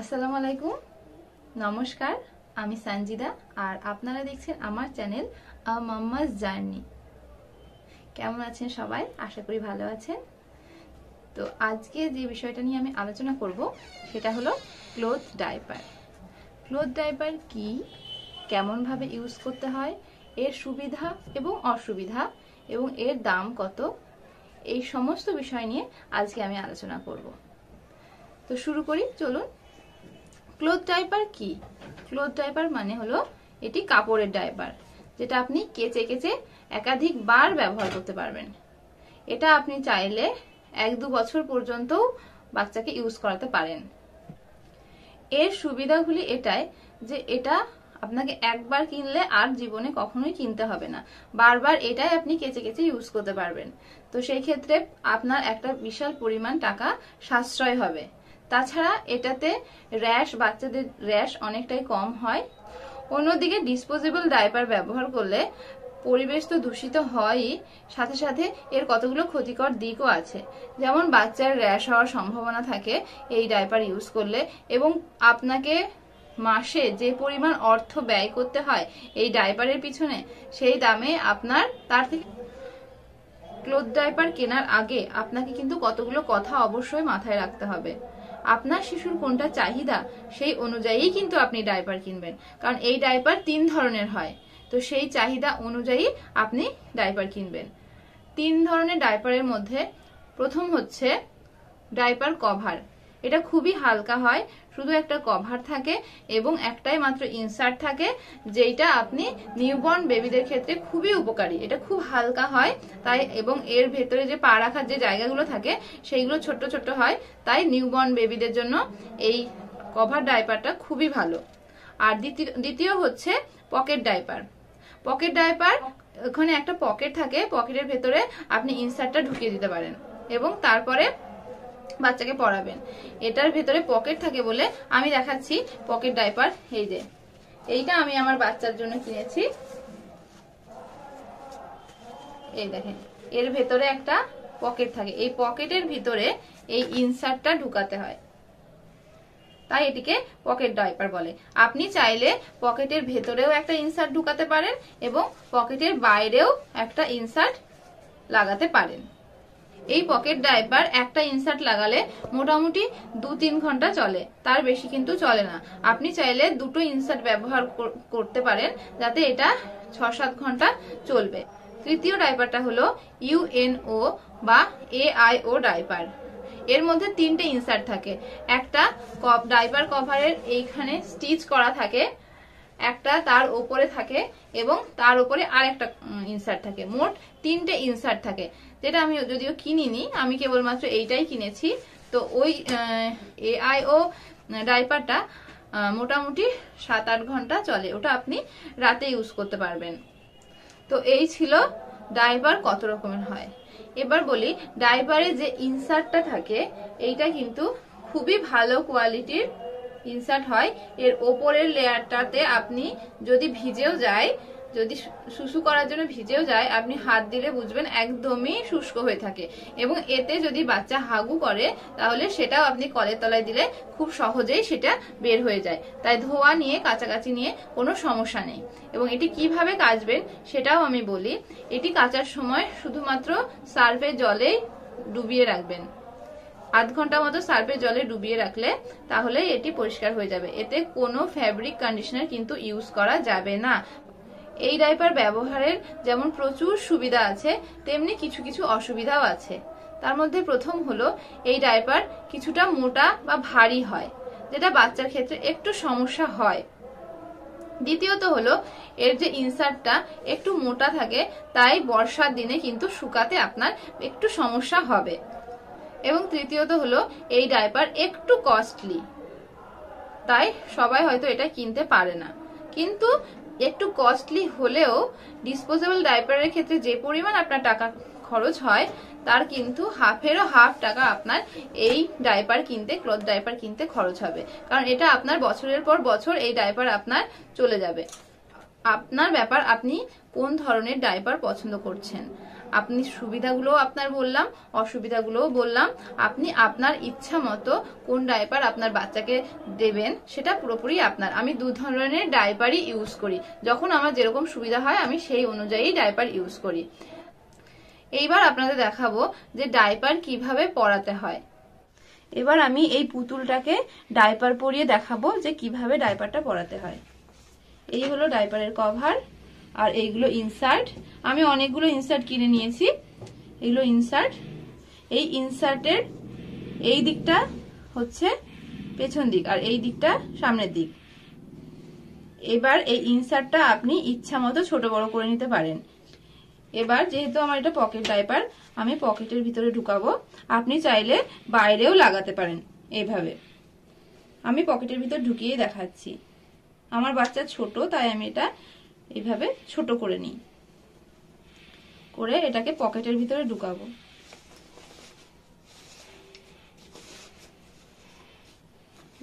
আসসালামু আলাইকুম। নমস্কার, আমি সঞ্জিদা আর আপনারা দেখছেন আমার চ্যানেল আ জার্নি। কেমন আছেন সবাই? আশা করি ভালো আছেন। তো আজকে যে বিষয়টা নিয়ে আমি আলোচনা করব, সেটা হলো ক্লোথ ডাইপার। ক্লোথ ডাইপার কি? কেমনভাবে ইউজ করতে হয়? এর সুবিধা এবং অসুবিধা? এবং এর দাম কত? এই সমস্ত বিষয় নিয়ে আজকে আমি আলোচনা করব। তো শুরু করি, চলুন ক্লোথ ডাইপার কি? ক্লোথ ডাইপার মানে হলো এটি কাপড়ের ডাইপার যেটা আপনি কেচে কেচে একাধিক বার ব্যবহার করতে পারবেন। এটা আপনি চাইলে এক দু বছর পর্যন্তও বাচ্চাকে ইউজ করাতে পারেন। এর সুবিধাগুলি এটাই যে এটা আপনাকে একবার কিনলে আর জীবনে কখনোই কিনতে হবে না। বারবার এটাই আপনি কেচে কেচে ইউজ করতে পারবেন। তো সেই ক্ষেত্রে আপনার একটা বিশাল পরিমাণ টাকা সাশ্রয় হবে। তাছাড়া এটাতে র্যাশ বাচ্চাদের র্যাশ অনেকটাই কম হয়। অন্যদিকে ডিসপোজেবল ডাইপার ব্যবহার করলে পরিবেশ তো দূষিত হয়ই, সাথে সাথে এর কতগুলো ক্ষতিকর দিকও আছে। যেমন বাচ্চার র্যাশ হওয়ার সম্ভাবনা থাকে এই ডাইপার ইউজ করলে এবং আপনাকে মাসে যে পরিমাণ অর্থ ব্যয় করতে হয় এই ডাইপারের পিছনে, সেই দামে আপনার তার থেকে ক্লোথ ডাইপার কেনার আগে আপনাকে কিন্তু কতগুলো কথা অবশ্যই মাথায় রাখতে হবে। আপনার শিশুর কোনটা চাহিদা, সেই অনুযায়ী কিন্তু আপনি ডাইপার কিনবেন। কারণ এই ডাইপার তিন ধরনের হয়। তো সেই চাহিদা অনুযায়ী আপনি ডাইপার কিনবেন। তিন ধরনের ডাইপারের মধ্যে প্রথম হচ্ছে ডাইপার কভার। এটা খুবই হালকা হয়, শুধু একটা কভার থাকে এবং একটাই মাত্র ইনসার্ট থাকে যেটা আপনি নিউবর্ন বেবিদের ক্ষেত্রে খুবই উপকারী। এটা খুব হালকা হয়, তাই এবং এর ভেতরে যে পা রাখার যে জায়গাগুলো থাকে, সেইগুলো ছোট্ট ছোট্ট হয়, তাই নিউবর্ন বেবিদের জন্য এই কভার ডাইপারটা খুবই ভালো। আর দ্বিতীয় হচ্ছে পকেট ডাইপার পকেট ডাইপার ওখানে একটা পকেট থাকে পকেটের ভেতরে আপনি ইনসার্টটা ঢুকিয়ে দিতে পারেন এবং তারপরে বাচ্চাকে পড়াবেন। এটার ভেতরে পকেট থাকে বলে আমি দেখাচ্ছি পকেট ডাইপার, এই যে। এইটা আমি আমার বাচ্চার জন্য কিনেছি। এই দেখেন, এর ভেতরে একটা পকেট থাকে। এই পকেটের ভিতরে এই ইনসার্টটা ঢুকাতে হয়। তাই এটিকে পকেট ডাইপার বলে। আপনি চাইলে পকেটের ভেতরেও একটা ইনসার্ট ঢুকাতে পারেন এবং পকেটের বাইরেও একটা ইনসার্ট লাগাতে পারেন। এই পকেট ডাইপার একটা ইনসার্ট লাগালে মোটামুটি দু তিন ঘণ্টা চলে। তার বেশি কিন্তু চলে না। আপনি চাইলে দুটো ইনসার্ট ব্যবহার করতে পারেন, যাতে এটা ছ সাত ঘণ্টা চলবে। তৃতীয় ডাইপারটা হলো ইউএনও বা এআইও ডাইপার। এর মধ্যে তিনটে ইনসার্ট থাকে। একটা ডাইপার কভারের এইখানে স্টিচ করা থাকে একটা তার ওপরে থাকে এবং তার উপরে আর একটা ইনসার্ট থাকে। মোট তিনটে ইনসার্ট থাকে। যেটা আমি যদিও কিনিনি, আমি কেবলমাত্র এইটাই কিনেছি। তো ওই এআইও ডাইপারটা মোটামুটি সাত আট ঘণ্টা চলে। ওটা আপনি রাতে ইউজ করতে পারবেন। তো এই ছিল ডাইপার কত রকমের হয়। এবার বলি ডাইপারে যে ইনসার্টটা থাকে, এইটা কিন্তু খুবই ভালো কোয়ালিটির ইনসার্ট হয়, এর ওপরের লেয়ারটাতে আপনি যদি ভিজেও যায়, যদি শুশু করার জন্য ভিজেও যায়, আপনি হাত দিলে বুঝবেন একদমই শুষ্ক হয়ে থাকে। এবং এতে যদি বাচ্চা হাগু করে, তাহলে সেটাও আপনি কলের তলায় দিলে খুব সহজেই সেটা বের হয়ে যায়। তাই ধোয়া নিয়ে কাছাকাছি নিয়ে কোনো সমস্যা নেই। এবং এটি কীভাবে কাচবেন সেটাও আমি বলি। এটি কাচার সময় শুধুমাত্র সার্ফের জলে ডুবিয়ে রাখবেন। আধ ঘণ্টা মতো সার্ফের জলে ডুবিয়ে রাখলে তাহলে এটি পরিষ্কার হয়ে যাবে। এতে কোনো ফ্যাব্রিক কন্ডিশনার কিন্তু ইউজ করা যাবে না। এই ডাইপার ব্যবহারের যেমন প্রচুর সুবিধা আছে, তেমনি কিছু কিছু অসুবিধাও আছে। তার মধ্যে প্রথম হলো, এই ডাইপার কিছুটা মোটা বা ভারী হয়, যেটা বাচ্চার ক্ষেত্রে একটু সমস্যা হয়। দ্বিতীয়ত হলো, এর যে ইনসার্টটা একটু মোটা থাকে, তাই বর্ষার দিনে কিন্তু শুকাতে আপনার একটু সমস্যা হবে। এবং তৃতীয়ত হলো, এই ডাইপার একটু কস্টলি তাই সবাই হয়তো এটা কিনতে পারে না। কিন্তু একটু কস্টলি হলেও ডিসপোজেবল ডাইপারের ক্ষেত্রে যে পরিমাণ আপনার টাকা খরচ হয়, তার কিন্তু হাফেরও হাফ টাকা আপনার এই ডাইপার কিনতে ক্লথ ডাইপার কিনতে খরচ হবে। কারণ এটা আপনার বছরের পর বছর এই ডাইপার আপনার চলে যাবে। আপনার ব্যাপার আপনি কোন ধরনের ডাইপার পছন্দ করছেন? আপনি সুবিধাগুলোও আপনার বললাম, অসুবিধাগুলোও বললাম। আপনি আপনার ইচ্ছা মতো কোন ডাইপার আপনার বাচ্চাকে দেবেন সেটা পুরোপুরি আপনার। আমি দু ধরনের ডাইপারই ইউজ করি। যখন আমার যেরকম সুবিধা হয়, আমি সেই অনুযায়ী ডাইপার ইউজ করি। এইবার আপনাদের দেখাবো যে ডাইপার কীভাবে পরাতে হয়। এবার আমি এই পুতুলটাকে ডাইপার পরিয়ে দেখাবো যে কীভাবে ডাইপারটা পরাতে হয়। এই হলো ডাইপারের কভার, আর এইগুলো ইনসার্ট আমি অনেকগুলো ইনসার্ট কিনে নিয়েছি। এগুলো ইনসার্ট এই ইনসার্টের এই দিকটা হচ্ছে পেছন দিক আর এই দিকটা সামনের দিক। এবার এই ইনসার্টটা আপনি ইচ্ছা মতো ছোট বড় করে নিতে পারেন। এবার যেহেতু আমার এটা পকেট ডাইপার আমি পকেটের ভিতরে ঢুকাবো। আপনি চাইলে বাইরেও লাগাতে পারেন এইভাবে আমি পকেটের ভিতর ঢুকিয়ে দেখাচ্ছি। আমার বাচ্চা ছোট, তাই আমি এটা এইভাবে ছোট করে নিই। করে এটাকে পকেটের ভিতরে ঢুকাবো।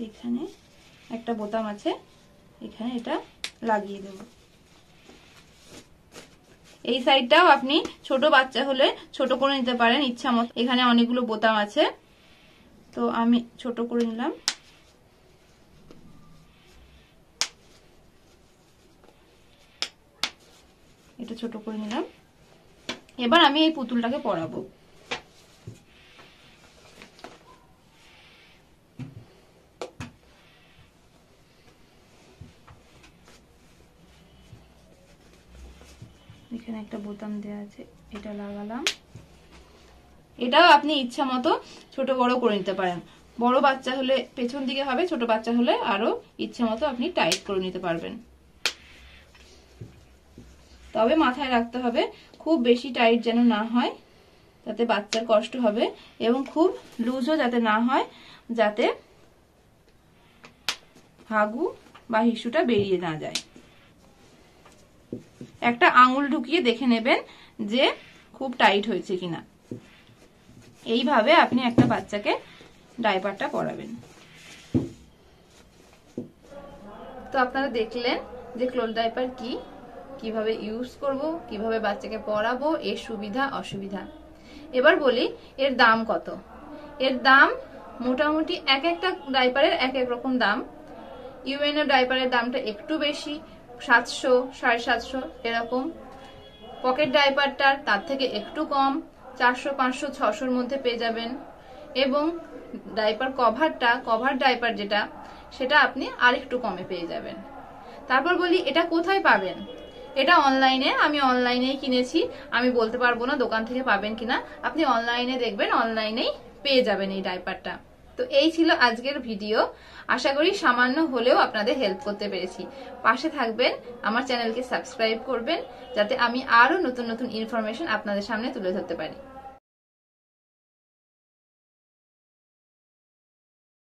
এখানে একটা বোতাম আছে, এখানে এটা লাগিয়ে দেব। এই সাইডটাও আপনি ছোট বাচ্চা হলে ছোট করে নিতে পারেন, ইচ্ছা মতো। এখানে অনেকগুলো বোতাম আছে। তো আমি ছোট করে নিলাম। এটা ছোট করে নিলাম। এবার আমি এই পুতুলটাকে পরাবো। এখানে একটা বোতাম দেওয়া আছে, এটা লাগালাম। এটাও আপনি ইচ্ছা মতো ছোট বড় করে নিতে পারেন। বড় বাচ্চা হলে পেছন দিকে হবে, ছোট বাচ্চা হলে আরও ইচ্ছা মতো আপনি টাইট করে নিতে পারবেন। তবে মাথায় রাখতে হবে, খুব বেশি টাইট যেন না হয়, যাতে বাচ্চার কষ্ট হবে এবং খুব লুজও যাতে না হয়, যাতে হাগু বা হিসুটা বেরিয়ে না যায়। একটা আঙুল ঢুকিয়ে দেখে নেবেন যে খুব টাইট হয়েছে কিনা। এইভাবে আপনি একটা বাচ্চাকে ডাইপারটা পরাবেন। তো আপনারা দেখলেন যে ক্লোল ডাইপার কি? কীভাবে ইউজ করব, কীভাবে বাচ্চাকে পড়াবো, এর সুবিধা, অসুবিধা। এবার বলি, এর দাম কত? এর দাম মোটামুটি এক একটা ডাইপারের এক এক রকম দাম। ইউএনও ডাইপারের দামটা একটু বেশি, সাতশো, সাড়ে সাতশো এরকম। পকেট ডাইপারটার তার থেকে একটু কম, চারশো, পাঁচশো, ছশোর মধ্যে পেয়ে যাবেন। এবং ডাইপার কভারটা কভার ডাইপার যেটা, সেটা আপনি আরেকটু কমে পেয়ে যাবেন। তারপর বলি, এটা কোথায় পাবেন? এটা অনলাইনে আমি অনলাইনেই কিনেছি। আমি বলতে পারব না দোকান থেকে পাবেন কিনা। আপনি অনলাইনে দেখবেন অনলাইনেই পেয়ে যাবেন এই ডাইপারটা তো এই ছিল আজকের ভিডিও আশা করি সামান্য হলেও আপনাদের হেল্প করতে পেরেছি। পাশে থাকবেন, আমার চ্যানেলকে সাবস্ক্রাইব করবেন, যাতে আমি আরও নতুন নতুন ইনফরমেশন আপনাদের সামনে তুলে ধরতে পারি।